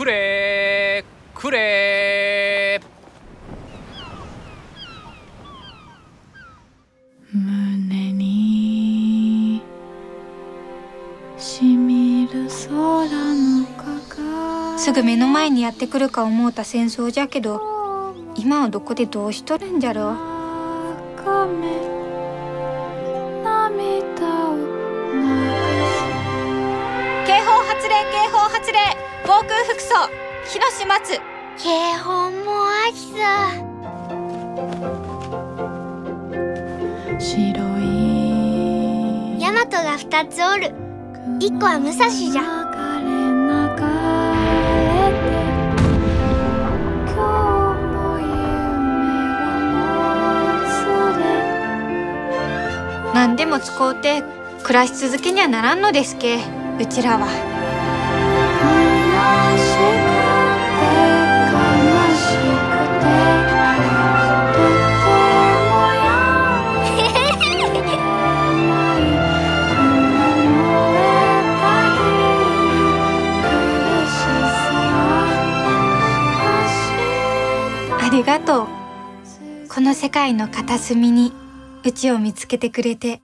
くれくれ胸にしみる空のかすぐ目の前にやってくるか思うた戦争じゃけど今はどこでどうしとるんじゃろう令警報発令防空服装日の始末警報も白いヤマトが二つおる。一個は武蔵じゃ。何でも使うて暮らし続けにはならんのですけ。うちらはりがとう。この世界の片隅にうちを見つけてくれて。